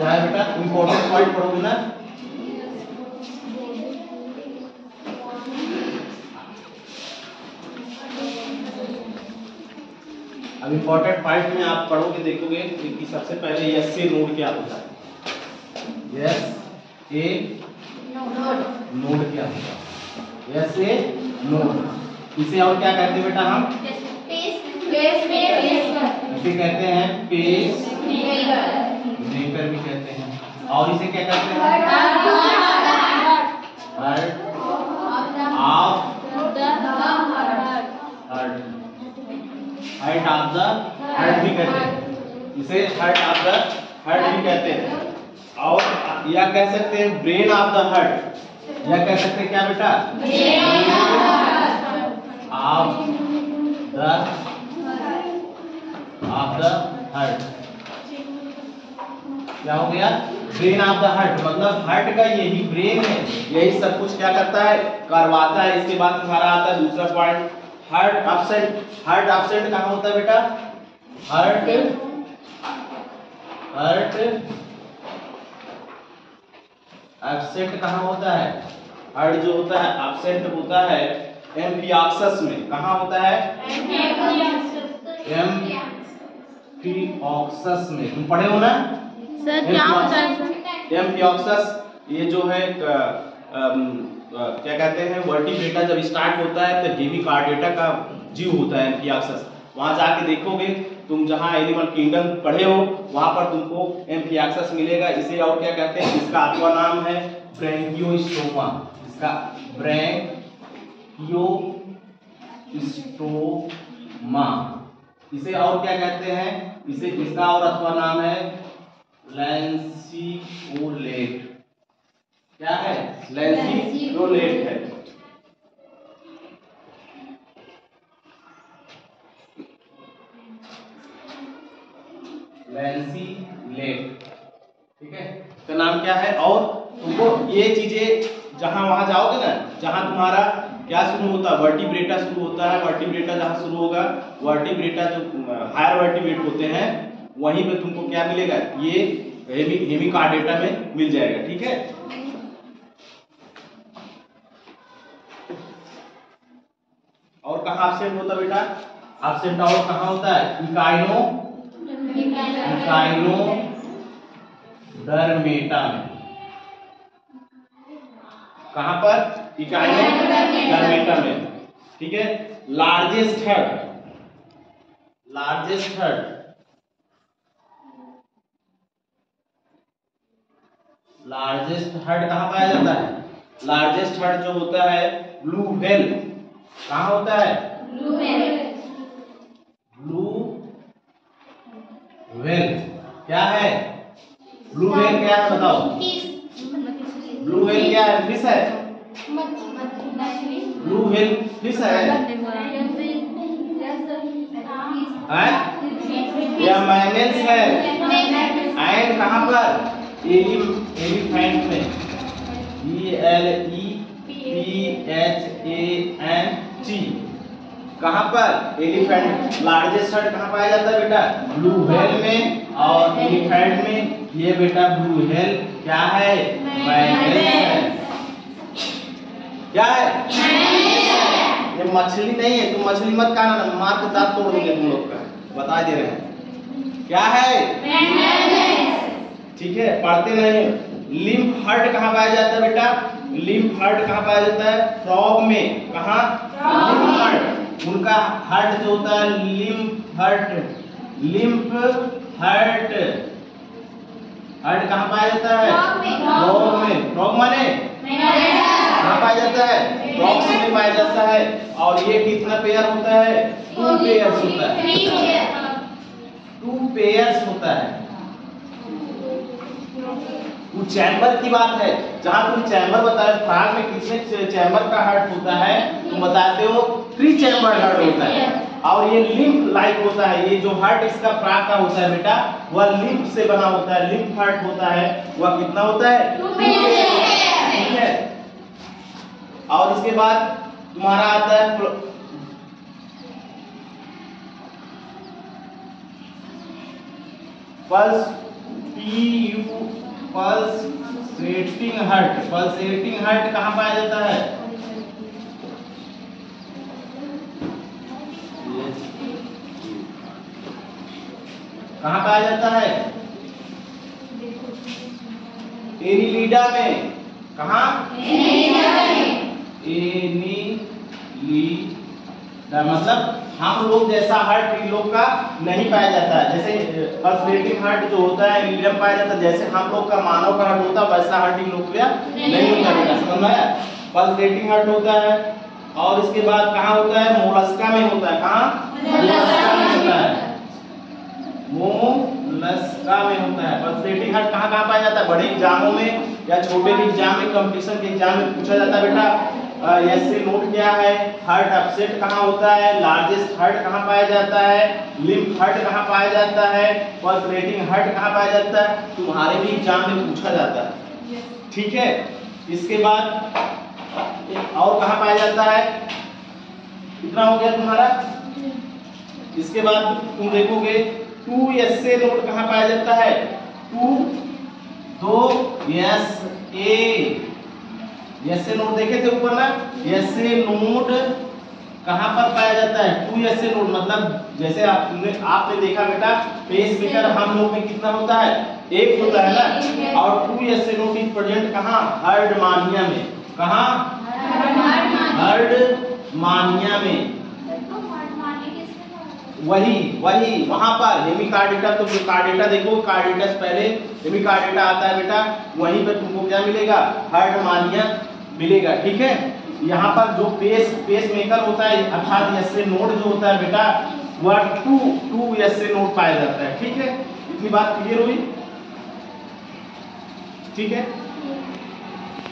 क्या है बेटा? इंपॉर्टेंट पॉइंट पढ़ोगे ना? अब इंपॉर्टेंट पॉइंट में आप पढ़ोगे देखोगे कि सबसे पहले यस से नोड क्या होता है? यस ए नोड क्या होता है? यस ए नोड इसे और क्या कहते हैं बेटा हम? इसे कहते हैं पेस मेकर भी और इसे क्या कहते हैं? Heart of heart heart of the heart भी कहते हैं। इसे हर्ट ऑफ़ द हर्ट भी कहते हैं। और या कह सकते हैं ब्रेन ऑफ़ द हर्ट या कह सकते हैं क्या बेटा? Of the of the heart क्या हो गया? ब्रेन ऑफ़ द हर्ट मतलब हर्ट का यही ब्रेन है यही सब कुछ क्या करता है? करवाता है इसके बाद तुम्हारा आता है दूसरा point heart absent heart absent कहाँ होता है बेटा? हार्ट हार्ट एब्सेंट कहाँ होता है? हार्ट जो होता है एब्सेंट होता है एम्फियाक्सस में. कहाँ होता है? एम्फियाक्सस में. तुम पढ़े हो ना? सर क्या होता है? एम्फियोक्सस ये जो है क- अम, क्या कहते हैं वर्टिब्रेटा जब स्टार्ट होता है तो हेमी कार्डेटा का जीव होता है एम्फियोक्सस वहाँ जाके देखोगे तुम जहाँ एनिमल किंगडम पढ़े हो वहाँ पर तुमको एम्फियोक्सस मिलेगा। इसे और क्या कहते हैं इसका अथवा नाम है ब्रैंकियोस्टोमा इसका ब्रैंकियोस्टोमा इसे और क्या कहते हैं इसे इसका और अथवा नाम है लैंसियोलेट क्या है? लैंसियोलेट है। लैंसिलेट ठीक है? इसका नाम क्या है? और तुमको ये चीज़ें जहाँ वहाँ जाओगे ना जहाँ तुम्हारा क्या शुरू होता है? वर्टिब्रेटा शुरू होता है। वर्टिब्रेटा जहाँ शुरू होगा वर्टिब्रेटा जो हायर वर्टिब्रेट होते हैं वहीं पे तुमको क्या मिलेगा? ये हेमी हेमी कार्डेटा में मिल जाएगा, ठीक है? और कहा एब्सेंट होता बेटा? एब्सेंट और कहा होता है? इकाइनो? इकाइनो डरमेटा में कहाँ पर? इकाइनो डरमेटा में। ठीक है? Largest heart largest heart largest heart कहाँ पाया जाता है? लार्जेस्ट हर्ड जो होता है ब्लू व्हेल कहाँ होता है? ब्लू व्हेल क्या है? ब्लू व्हेल क्या है बताओ? ब्लू व्हेल क्या है? फ़िश है? ब्लू व्हेल फ़िश है? हैं? यह मैमल्स है। एंड कहाँ पर? एलिफेंट में। E L E P H A N T कहाँ पर? एलिफेंट लार्जेस्ट हर्ट कहाँ पाया जाता है बेटा? ब्लू व्हेल में। और एलिफेंट में। ये बेटा ब्लू व्हेल क्या है? क्या है? ये मछली नहीं है। तुम मछली मत खाना। ना मार के दांत तोड़ देंगे तुम लोग का। बता दे रहे हैं। क्या है? ठीक है? पढ़ते नहीं लिम्फ हर्ट कहाँ पाया जाता है बेटा? लिम्फ हर्ट कहाँ पाया जाता है? फ्रॉग में। कहा? लिम्फ हर्ट उनका हर्ट जो होता है lymph heart lymph heart heart कहाँ पाया जाता है? फ्रॉग में। फ्रॉग माने? कहाँ पाया जाता है? फ्रॉग में पाया जाता है। और ये कितना पेयर होता है? टू पेयर्स होता है। टू पेयर्स होता है। वो चैम्बर की बात है। जहाँ तुम चैम्बर बताए फ्राग में कितने चैम्बर का हर्ट होता है, तुम बताते हो थ्री चैम्बर हर्ट होता है। और ये लिम्फ लाइक होता है, ये जो हर्ट इसका फ्राग का होता है बेटा, वह लिम्फ से बना होता है लिम्फ हर्ट होता है, वह कितना होता है? ठीक है। और इसके बाद तुम्हारा आता है pulse P U pulsating heart pulsating heart कहाँ पाया जाता है कहाँ पाया जाता है एनिलीडा में कहाँ एनिलीडा मतलब हम लोग जैसा हार्ट इन लोग का नहीं पाया जाता है। जैसे पल्सेटिंग हार्ट जो होता है एनिलीडा में पाया जाता है। जैसे हम लोग का मानव का हार्ट होता है वैसा हार्ट इन लोग का नहीं होता। बेटा समझ में आया पल्सेटिंग हार्ट होता है और इसके बाद कहाँ होता है? मोलस्का में होता है। कहाँ? मोलस्का में होता है। मोलस्का में होता है। पल्सेटिंग हार्ट कहाँ कहाँ पाया जाता है? बड़े एग्जामों में या छोटे भी एग्ज़ाम में कंपटीशन के एग्ज़ाम में पूछा जाता है बेटा। ऐसे नोट क्या है? हार्ट अपसेट कहाँ होता है? लार्जेस्ट हार्ट कहाँ पाया जाता है? लिम्फ हार्ट कहाँ पाया जाता है? पल्सेटिंग हार्ट कहाँ पाया जाता है? तुम्हारे भी एग्ज़ाम में पूछा जाता है। ठीक है? इसके बाद और कहाँ पाया जाता है? इतना हो गया तुम्हारा? इसके बाद तुम देखोगे टू एस से नोट कहाँ पाया जाता है? टू दो S A S A node देखे थे ऊपर ना एस ए नोट कहाँ पर पाया जाता है? टू एस ए नोट मतलब जैसे आपने आपने देखा बेटा पेस मेकर हम लोग में कितना होता है? एक होता है ना? और two S A node is present कहाँ? हर्ड मानिया में। कहाँ? हर्ड मानिया में। वही वही वहाँ पर। हेमिकार्डेटा तो कार्डेटा देखो कार्डेटस पहले। हेमिकार्डेटा आता है बेटा वहीं पर तुमको क्या मिलेगा? हार्ट मानिया मिलेगा, ठीक है? यहाँ पर जो पेस पेस मेकर होता है, अर्थात एसए नोट जो होता है बेटा वह टू टू एसए नोट पाया जाता है, ठीक है? इतनी बात क्लियर हुई? ठीक है?